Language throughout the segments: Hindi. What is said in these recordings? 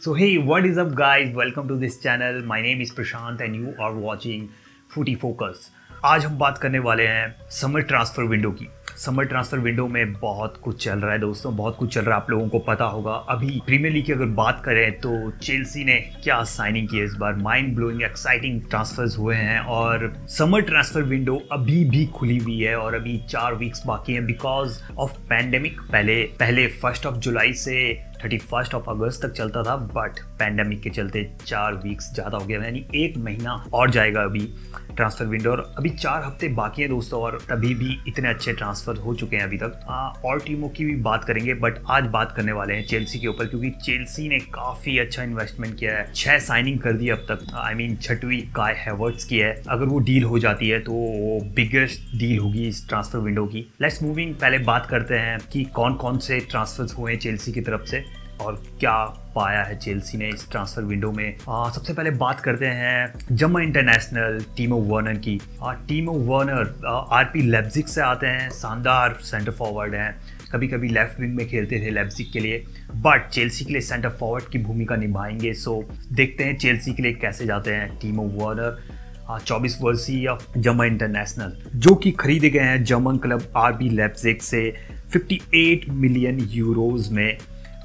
So hey, what is up guys? Welcome to this channel. My name is Prashant and you are watching Footy Focus. आज हम बात करने वाले हैं समर ट्रांसफ़र विंडो की समर ट्रांसफ़र विंडो में बहुत कुछ चल रहा है दोस्तों बहुत कुछ चल रहा है आप लोगों को पता होगा अभी प्रीमियर लीग की अगर बात करें तो चेल्सी ने क्या साइनिंग की है इस बार माइंड ब्लोइंग एक्साइटिंग ट्रांसफर्स हुए हैं और समर ट्रांसफ़र विंडो अभी भी खुली हुई है और अभी चार वीक्स बाकी हैं बिकॉज़ ऑफ़ पैंडेमिक पहले पहले फ़र्स्ट ऑफ़ जुलाई से थर्टी फ़र्स्ट ऑफ़ अगस्त तक चलता था बट पैंडमिक के चलते चार वीक्स ज़्यादा हो गया यानी एक महीना और जाएगा अभी ट्रांसफ़र विंडो और अभी चार हफ़्ते बाकी हैं दोस्तों और तभी भी इतने अच्छे ट्रांसफ़र हो चुके हैं अभी तक। आ, और टीमों की भी बात करेंगे बट आज बात करने वाले हैं चेल्सी के ऊपर क्योंकि चेल्सी ने काफ़ी अच्छा इन्वेस्टमेंट किया है। छह साइनिंग कर दी अब तक। आई मीन छठवीं काय हैवर्ट्स की है। अगर वो डील हो जाती है तो वो बिगेस्ट डील होगी इस ट्रांसफ़र विंडो की। लेट्स मूविंग पहले बात करते हैं कि कौन कौन से ट्रांसफर्स हुए हैं चेल्सी की तरफ़ से। और क्या पाया है चेल्सी ने इस ट्रांसफ़र विंडो में? आ, सबसे पहले बात करते हैं जम्मू इंटरनेशनल टीमो वर्नर की। Timo Werner R P Leipzig से आते हैं शानदार सेंटर फॉरवर्ड हैं। कभी कभी लेफ़्ट विंग में खेलते थे लेब्जिक के लिए बट चेल्सी के लिए सेंटर फॉरवर्ड की भूमिका निभाएँगे। सो देखते हैं चेल्सी के लिए कैसे जाते हैं टीमो वर्नर चौबीस वर्षीय जमा इंटरनेशनल जो कि खरीदे गए हैं German club R B Leipzig से। 58 मिलियन यूरोज में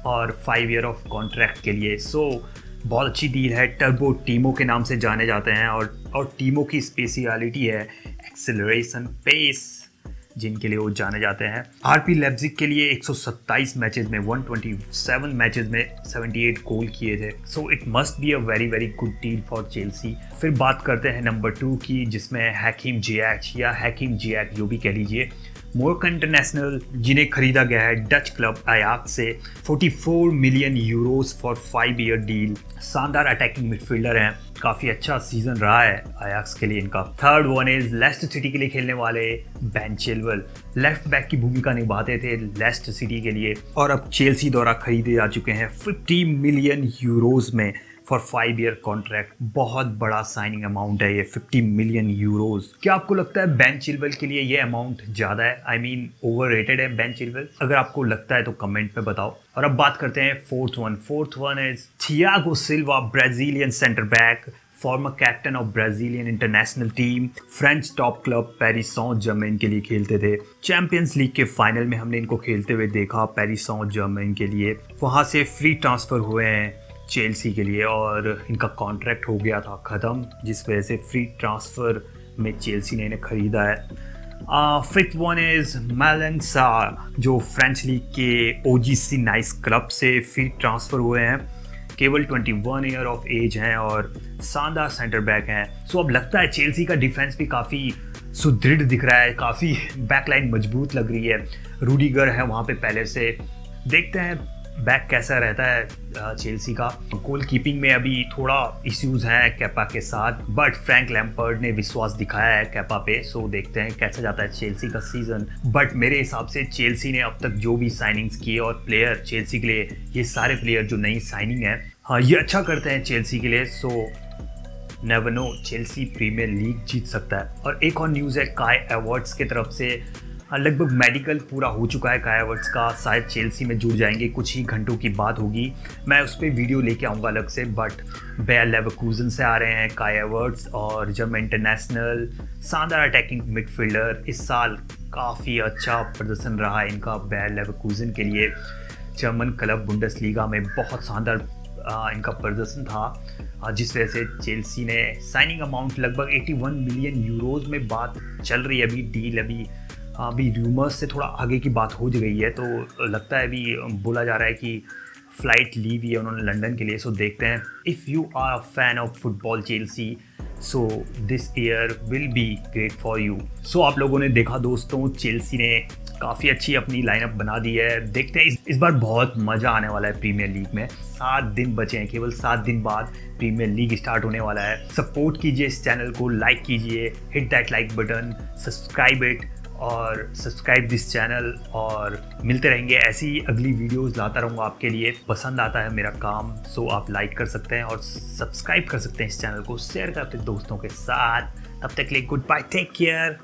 और फाइव ईयर ऑफ़ कॉन्ट्रैक्ट के लिए। सो so, बहुत अच्छी डील है। टर्बो टीमों के नाम से जाने जाते हैं और और टीमों की स्पेशलिटी है एक्सेलरेशन पेस जिनके लिए वो जाने जाते हैं। आरपी लेब्जिक के लिए 127 मैचेस में 127 मैचेस में 78 गोल किए थे। So it must be a very very good deal for Chelsea फिर बात करते हैं नंबर टू की जिसमें हैकिम जियाच या हैकिम जियाक जो भी कह लीजिए। मोरक इंटरनेशनल जिन्हें खरीदा गया है डच क्लब अयाक से 44 million euros for five year deal शानदार अटैकिंग मिडफील्डर हैं। काफ़ी अच्छा सीज़न रहा है आयाक्स के लिए इनका। Third one is Leicester City के लिए खेलने वाले बैन चिलवल लेफ़्ट बैक की भूमिका निभाते थे लेस्ट सिटी के लिए। और अब चेल्सी द्वारा खरीदे जा चुके हैं 50 मिलियन यूरोज में। फॉर फाइव ईयर कॉन्ट्रैक्ट बहुत बड़ा साइनिंग अमाउंट है ये 50 मिलियन यूरोज क्या आपको लगता है बैन चिलवेल के लिए ये अमाउंट ज़्यादा है? आई मीन ओवर है बैन चिलवेल अगर आपको लगता है तो कमेंट में बताओ। और अब बात करते हैं fourth one fourth one is Thiago Silva Brazilian centre back former captain of Brazilian international team French top club Paris Germain के लिए खेलते थे। चैंपियंस लीग के फाइनल में हमने इनको खेलते हुए देखा पेरिस जर्मन के लिए। वहाँ से फ्री ट्रांसफ़र हुए हैं। चेल्सी के लिए और इनका कॉन्ट्रैक्ट हो गया था ख़त्म, जिस वजह से फ्री ट्रांसफ़र में चेल्सी ने इन्हें ख़रीदा है। फिफ्थ वन इज़ मैलेंसा जो फ्रेंच लीग के O G C Nice club से फ्री ट्रांसफ़र हुए हैं। केवल 21 ईयर ऑफ़ एज हैं और शानदार सेंटर बैक हैं। सो अब लगता है चेल्सी का डिफेंस भी काफ़ी सुदृढ़ दिख रहा है, काफ़ी बैकलाइन मज़बूत लग रही है। रूडीगर है वहाँ पे पहले से। देखते हैं बैक कैसा रहता है चेल्सी का? गोल कीपिंग में अभी थोड़ा इश्यूज़ हैं कैपा के साथ बट फ्रैंक लैम्पर्ड ने विश्वास दिखाया है कैपा पे सो देखते हैं कैसा जाता है चेल्सी का सीज़न बट मेरे हिसाब से चेल्सी ने अब तक जो भी साइनिंग्स किए और प्लेयर चेल्सी के लिए, ये सारे प्लेयर जो नई साइनिंग है हाँ ये अच्छा करते हैं चेल्सी के लिए सो नेवनो चेल्सी प्रीमियर लीग जीत सकता है. और एक और न्यूज़ है काय अवार्ड्स की तरफ़ से लगभग मेडिकल पूरा हो चुका है कायावर्ट्स का। शायद चेल्सी में जुड़ जाएँगे, कुछ ही घंटों की बात होगी। मैं उस पर वीडियो लेके आऊँगा अलग से बट बेयर लेवरकूजन से आ रहे हैं कायावर्ट्स और जब इंटरनेशनल शानदार अटैकिंग मिडफील्डर इस साल काफ़ी अच्छा प्रदर्शन रहा है इनका बेयर लेवरकूजन के लिए। जर्मन क्लब बुंडस लीगा में बहुत शानदार इनका प्रदर्शन था। जिस वजह से चेल्सी ने साइनिंग अमाउंट लगभग 81 मिलियन यूरोज में बात चल रही है अभी डील अभी अभी र्यूमर्स से थोड़ा आगे की बात हो गई है तो लगता है अभी बोला जा रहा है कि फ़्लाइट ली हुई है उन्होंने लंदन के लिए सो देखते हैं। If you are a fan of football Chelsea so this year will be great for you so आप लोगों ने देखा दोस्तों चेल्सी ने काफ़ी अच्छी अपनी लाइनअप बना दी है। देखते हैं इस, इस बार बहुत मज़ा आने वाला है प्रीमियर लीग में। सात दिन बचे हैं केवल सात दिन बाद प्रीमियर लीग स्टार्ट होने वाला है। सपोर्ट कीजिए इस चैनल को लाइक कीजिए hit that like button subscribe it और सब्सक्राइब दिस चैनल और मिलते रहेंगे। ऐसी अगली वीडियोस लाता रहूँगा आपके लिए। पसंद आता है मेरा काम सो आप लाइक कर सकते हैं और सब्सक्राइब कर सकते हैं इस चैनल को। शेयर कर अपने दोस्तों के साथ। तब तक लिए गुड बाय टेक केयर